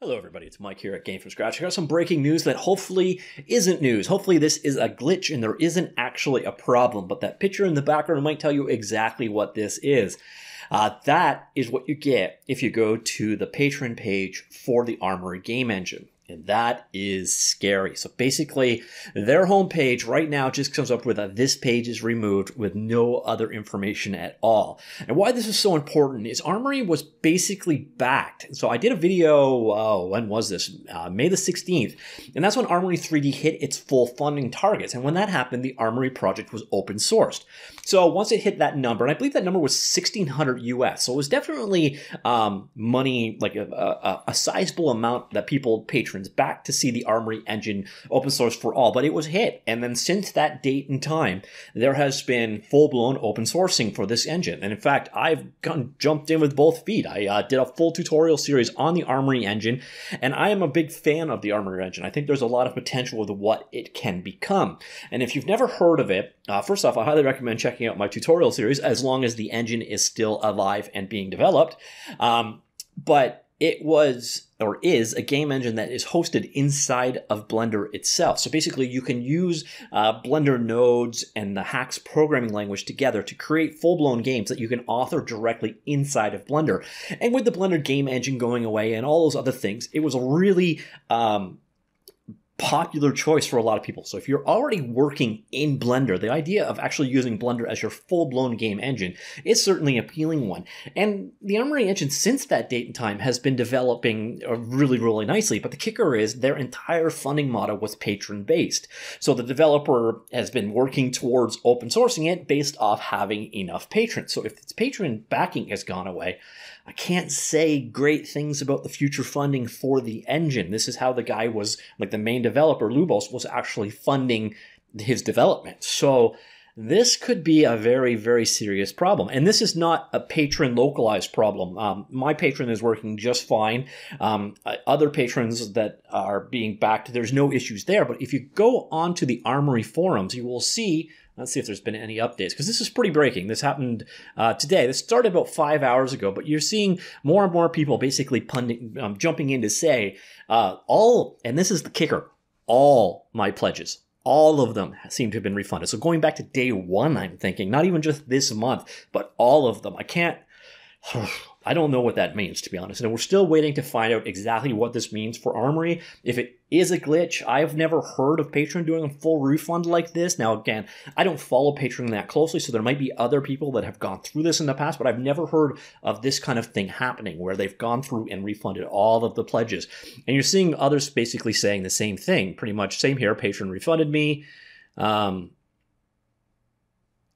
Hello, everybody. It's Mike here at Game from Scratch. I got some breaking news that hopefully isn't news. Hopefully, this is a glitch and there isn't actually a problem, but that picture in the background might tell you exactly what this is. Uh, that is what you get if you go to the Patreon page for the Armory game engine. And that is scary. So basically, their homepage right now just comes up with a this page is removed with no other information at all. And why this is so important is Armory was basically backed. So I did a video, oh, when was this? Uh, May the 16th. And that's when Armory 3D hit its full funding targets. And when that happened, the Armory project was open sourced. So once it hit that number, and I believe that number was 1600 US. So it was definitely um, money, like a, a, a sizable amount that people patrons back to see the Armory engine open source for all, but it was hit. And then since that date and time, there has been full blown open sourcing for this engine. And in fact, I've gone, jumped in with both feet. I uh, did a full tutorial series on the Armory engine, and I am a big fan of the Armory engine. I think there's a lot of potential with what it can become. And if you've never heard of it, uh, first off, I highly recommend checking out my tutorial series as long as the engine is still alive and being developed. Um, but it was or is a game engine that is hosted inside of Blender itself. So basically, you can use uh, Blender nodes and the Haxe programming language together to create full blown games that you can author directly inside of Blender. And with the Blender game engine going away and all those other things, it was a really um, popular choice for a lot of people. So if you're already working in Blender, the idea of actually using Blender as your full-blown game engine is certainly an appealing one. And the Armory engine since that date and time has been developing uh, really, really nicely. But the kicker is their entire funding model was Patreon based. So the developer has been working towards open sourcing it based off having enough patrons. So if its Patreon backing has gone away, I can't say great things about the future funding for the engine. This is how the guy was, like the main developer, Lubos, was actually funding his development. So this could be a very, very serious problem. And this is not a Patreon localized problem. Um, my Patreon is working just fine. Um, other patrons that are being backed, there's no issues there. But if you go onto the Armory forums, you will see Let's see if there's been any updates because this is pretty breaking. This happened uh, today. This started about five hours ago, but you're seeing more and more people basically punding, um, jumping in to say uh, all, and this is the kicker, all my pledges, all of them seem to have been refunded. So going back to day one, I'm thinking, not even just this month, but all of them. I can't. I don't know what that means, to be honest. And we're still waiting to find out exactly what this means for Armory. If it is a glitch, I've never heard of Patreon doing a full refund like this. Now, again, I don't follow Patreon that closely, so there might be other people that have gone through this in the past, but I've never heard of this kind of thing happening where they've gone through and refunded all of the pledges. And you're seeing others basically saying the same thing. Pretty much same here. Patreon refunded me. Um,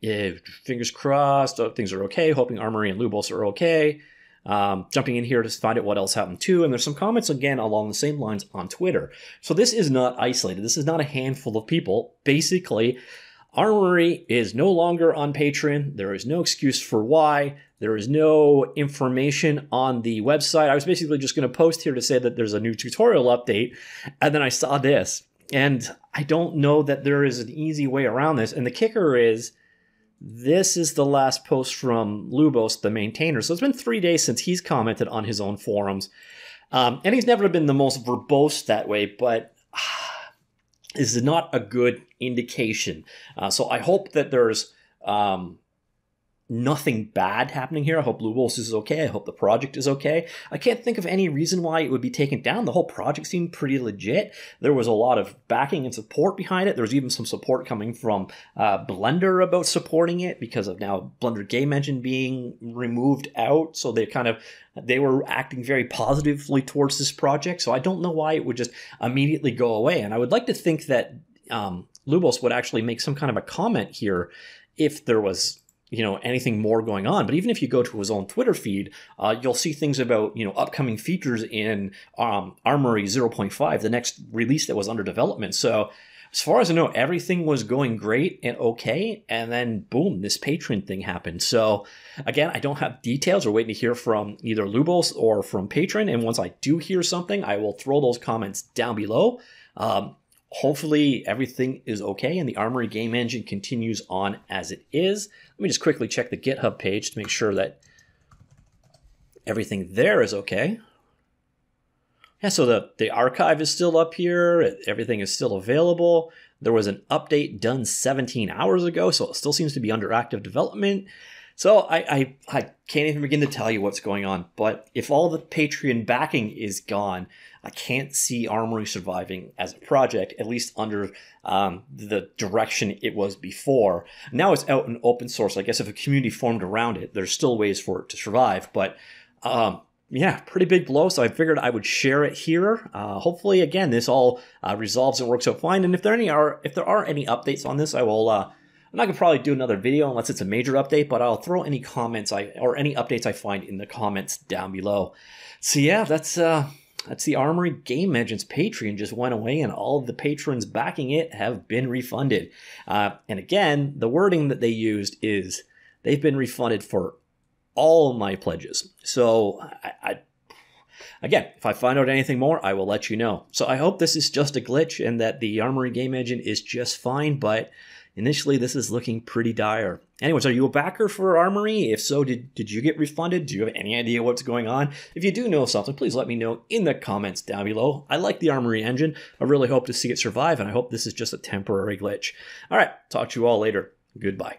yeah, fingers crossed, uh, things are okay. Hoping Armory and Lubos are okay. Um, jumping in here to find out what else happened too, and there's some comments again along the same lines on Twitter. So this is not isolated. This is not a handful of people. Basically, Armory is no longer on Patreon. There is no excuse for why. There is no information on the website. I was basically just going to post here to say that there's a new tutorial update, and then I saw this. And I don't know that there is an easy way around this. And the kicker is this is the last post from Lubos, the maintainer. So it's been three days since he's commented on his own forums. Um, and he's never been the most verbose that way, but this is not a good indication. Uh, so I hope that there's um, nothing bad happening here. I hope Lubos is okay. I hope the project is okay. I can't think of any reason why it would be taken down. The whole project seemed pretty legit. There was a lot of backing and support behind it. There was even some support coming from uh, Blender about supporting it because of now Blender Game Engine being removed out. So they kind of they were acting very positively towards this project. So I don't know why it would just immediately go away. And I would like to think that um, Lubos would actually make some kind of a comment here if there was you know anything more going on. But even if you go to his own twitter feed uh, you'll see things about you know upcoming features in um, armory 0.5 the next release that was under development. So as far as i know everything was going great and okay and then boom this Patreon thing happened. So again i don't have details. We're waiting to hear from either lubos or from Patreon and once i do hear something i will throw those comments down below. Um, hopefully everything is okay and the Armory game engine continues on as it is. Let me just quickly check the GitHub page to make sure that everything there is okay. yeah, so the, the archive is still up here. Everything is still available. There was an update done 17 hours ago, so it still seems to be under active development. So I, I, I can't even begin to tell you what's going on. But if all the Patreon backing is gone, I can't see Armory surviving as a project, at least under um, the direction it was before. Now it's out in open source. I guess if a community formed around it, there's still ways for it to survive. But um, yeah, pretty big blow. So I figured I would share it here. Uh, hopefully, again, this all uh, resolves and works out fine. And if there any are if there are any updates on this, I will. Uh, I'm not gonna probably do another video unless it's a major update, but I'll throw any comments I or any updates I find in the comments down below. So yeah, that's uh that's the Armory Game Engines Patreon just went away, and all of the patrons backing it have been refunded. Uh, and again, the wording that they used is they've been refunded for all my pledges. So I, I Again, if I find out anything more, I will let you know. So I hope this is just a glitch and that the Armory game engine is just fine, but initially this is looking pretty dire. Anyways, are you a backer for Armory? If so, did, did you get refunded? Do you have any idea what's going on? If you do know something, please let me know in the comments down below. I like the Armory engine. I really hope to see it survive, and I hope this is just a temporary glitch. All right, talk to you all later. Goodbye.